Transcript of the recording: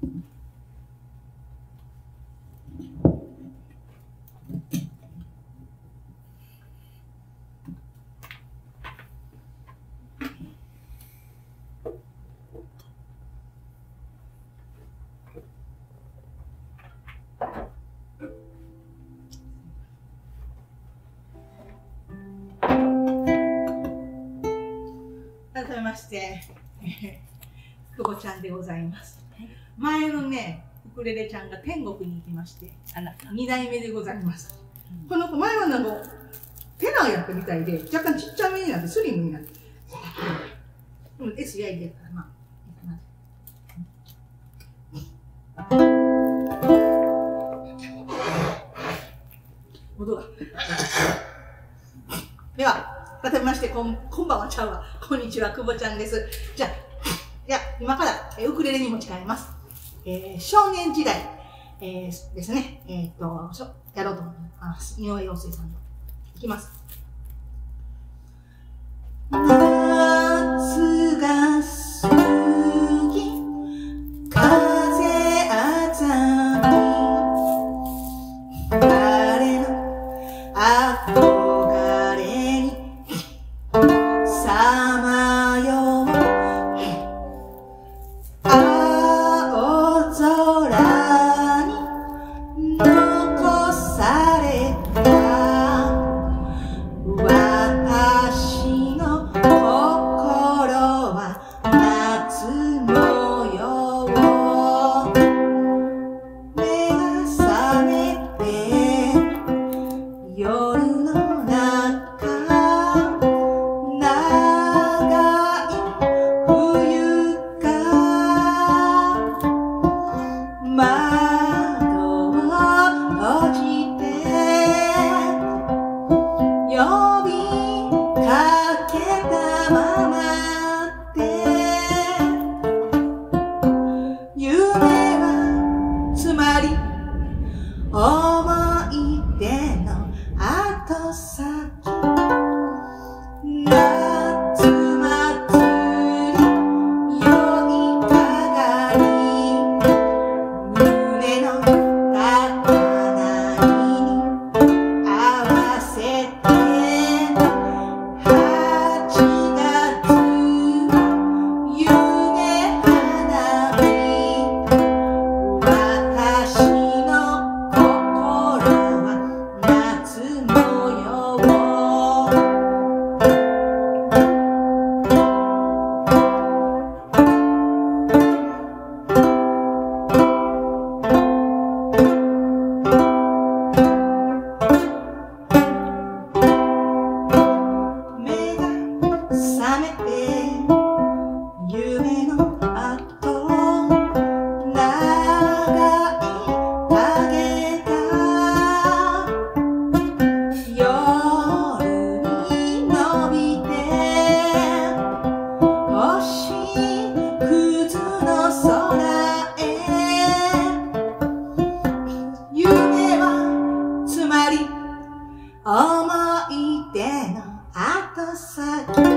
改めまして、久保ちゃんでございます。前のね、ウクレレちゃんが天国に行きまして、あら、二代目でございます。この子、前はなんか、テナーやったみたいで、若干ちっちゃめになって、スリムになって。うん、S 焼いてるから、まあ。音が。では、改めまして、こん、こんばんはちゃうわ。こんにちは、久保ちゃんです。じゃじゃ、今から、えウクレレに持ち替えます。えー少年時代、えーですね、えっ、と、やろうと思います。井上陽水さんと。いきます。是吗？思い出の後先。